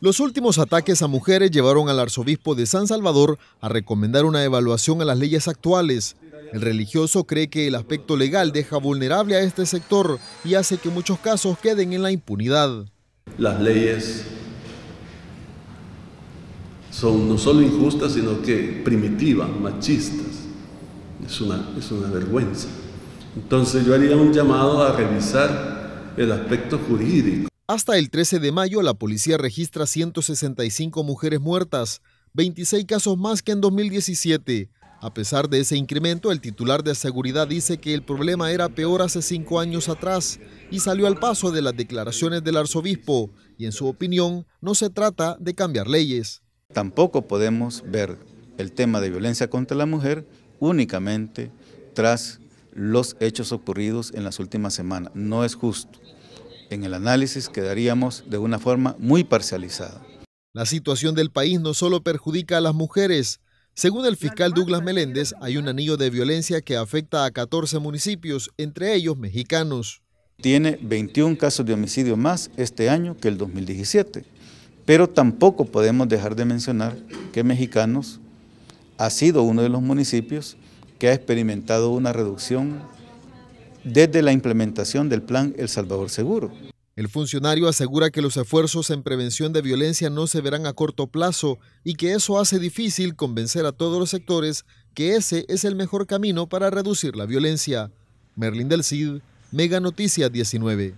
Los últimos ataques a mujeres llevaron al arzobispo de San Salvador a recomendar una evaluación a las leyes actuales. El religioso cree que el aspecto legal deja vulnerable a este sector y hace que muchos casos queden en la impunidad. Las leyes son no solo injustas, sino que primitivas, machistas. Es una, es una vergüenza. Entonces yo haría un llamado a revisar el aspecto jurídico. Hasta el 13 de mayo, la policía registra 165 mujeres muertas, 26 casos más que en 2017. A pesar de ese incremento, el titular de seguridad dice que el problema era peor hace cinco años atrás y salió al paso de las declaraciones del arzobispo y en su opinión no se trata de cambiar leyes. Tampoco podemos ver el tema de violencia contra la mujer únicamente tras los hechos ocurridos en las últimas semanas. No es justo en el análisis quedaríamos de una forma muy parcializada. La situación del país no solo perjudica a las mujeres. Según el fiscal Douglas Meléndez, hay un anillo de violencia que afecta a 14 municipios, entre ellos mexicanos. Tiene 21 casos de homicidio más este año que el 2017, pero tampoco podemos dejar de mencionar que Mexicanos ha sido uno de los municipios que ha experimentado una reducción desde la implementación del plan El Salvador Seguro. El funcionario asegura que los esfuerzos en prevención de violencia no se verán a corto plazo y que eso hace difícil convencer a todos los sectores que ese es el mejor camino para reducir la violencia. Merlin del Cid, Mega Noticias 19.